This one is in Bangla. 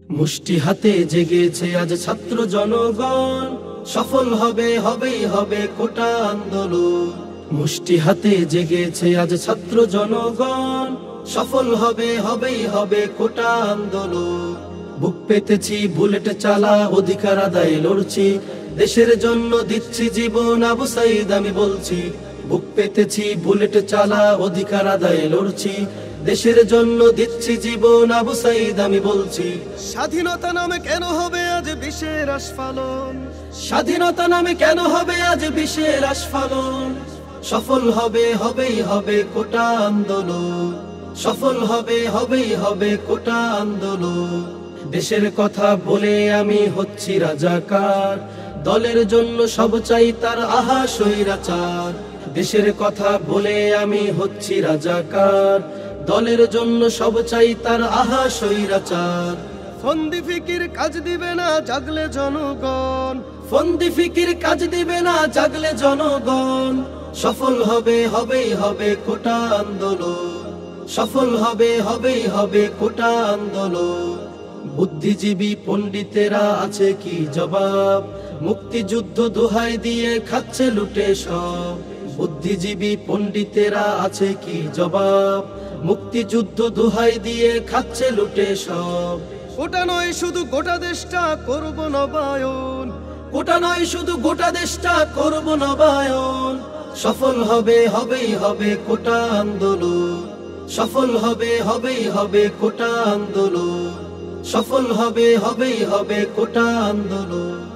মুষ্টি হাতে জেগেছে আজ ছাত্র জনগণ। সফল হবে, হবেই হবে কোটা আন্দোলন। মুষ্টি হাতে জেগেছে আজ ছাত্র জনগণ। সফল হবে, হবেই হবে কোটা আন্দোলন। বুক পেতেছি, বুলেট চালা, অধিকার আদায় লড়ছি। দেশের জন্য দিচ্ছি জীবন, আবু সাইদ আমি বলছি। বুক পেতেছি, বুলেট চালা, অধিকার আদায় লড়ছি। দেশের জন্য দিচ্ছি জীবন আবু সাইদ আমি বলছি। স্বাধীনতা নামে কেন হবে আজ বিশ্বের আস্ফালন? স্বাধীনতা নামে কেন হবে আজ বিশ্বের আস্ফালন? সফল হবে হবেই হবে কোটা আন্দোলন। সফল হবে হবেই হবে কোটা আন্দোলন। দেশের কথা বলে আমি হচ্ছি রাজাকার। দলের জন্য সব চাই তার আহা সৈরাচার দেশের কথা বলে আমি হচ্ছি রাজাকার। দলের জন্য সব চাই তার আহা সৈরাচার ফন্দি ফিকির কাজ দিবে না জাগলে জনগণ। ফন্দি ফিকির কাজ দিবে না জাগলে জনগণ। সফল হবে হবেই হবে কোটা আন্দোলন। সফল হবে হবেই হবে কোটা আন্দোলন। বুদ্ধিজীবী পণ্ডিতেরা আছে কি জবাব? মুক্তিযুদ্ধ দোহাই দিয়ে খাচ্ছে লুটে সব। বুদ্ধিজীবী পণ্ডিতেরা আছে কি জবাব? মুক্তিযুদ্ধ দোহাই দিয়ে খাচ্ছে লুটে সব। ওটা নয় শুধু গোটা দেশটা করব নবায়ন। গোটা নয় শুধু গোটা দেশটা করব নবায়ন। সফল হবে হবেই হবে কোটা আন্দোলন। সফল হবে হবেই হবে কোটা আন্দোলন। সফল হবে হবেই হবে কোটা আন্দোলন।